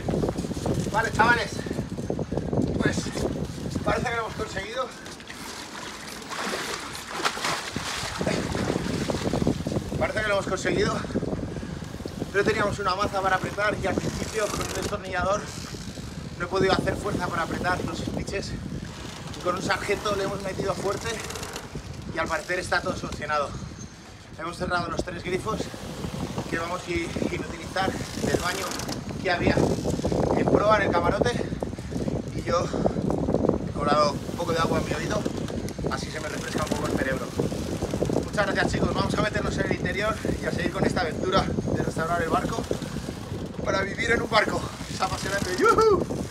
Vale, chavales. Pues parece que lo hemos conseguido. Parece que lo hemos conseguido. Pero teníamos una maza para apretar y al principio con un destornillador no he podido hacer fuerza para apretar los speeches. Y con un sargento le hemos metido fuerte y al parecer está todo solucionado. Hemos cerrado los tres grifos que vamos a inutilizar del baño que había en proa en el camarote y yo he colado un poco de agua en mi oído, así se me refresca un poco el cerebro. Muchas gracias chicos, vamos a meternos en el interior y a seguir con esta aventura de restaurar el barco para vivir en un barco. Es apasionante. ¡Yuhu!